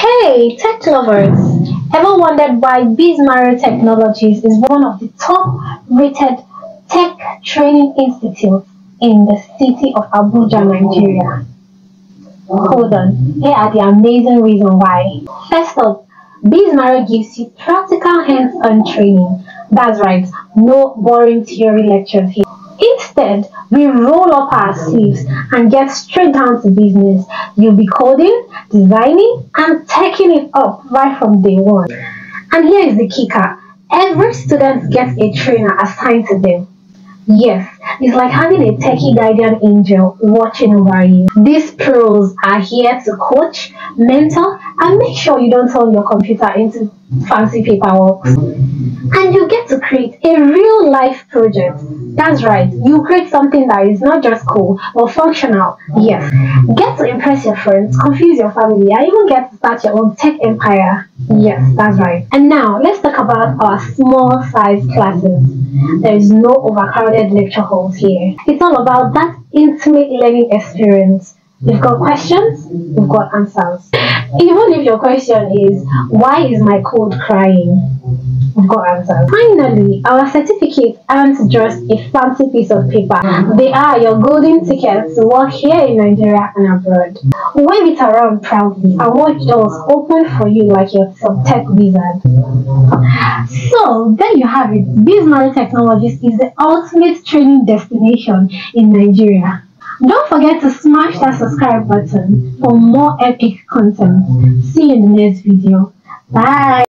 Hey, tech lovers! Ever wondered why Bizmarrow Technologies is one of the top rated tech training institutes in the city of Abuja, Nigeria? Hold on, here are the amazing reasons why. First up, Bizmarrow gives you practical hands-on training. That's right, no boring theory lectures here. Instead, we roll up our sleeves and get straight down to business. You'll be coding, designing, and taking it up right from day one. And here is the kicker. Every student gets a trainer assigned to them. Yes, it's like having a techie guardian angel watching over you. These pros are here to coach, mentor, and make sure you don't turn your computer into fancy paperwork. And you get to create a life project. That's right, you create something that is not just cool but functional. Yes, get to impress your friends, confuse your family, and even get to start your own tech empire. Yes, that's right. And now let's talk about our small size classes. There is no overcrowded lecture halls here. It's all about that intimate learning experience. You've got questions, you've got answers. Even if your question is, why is my code crying? Answers. Finally, our certificates aren't just a fancy piece of paper. They are your golden tickets to work here in Nigeria and abroad. Wave it around proudly and watch doors open for you like your tech wizard. So, there you have it. Bizmarrow Technologies is the ultimate training destination in Nigeria. Don't forget to smash that subscribe button for more epic content. See you in the next video. Bye.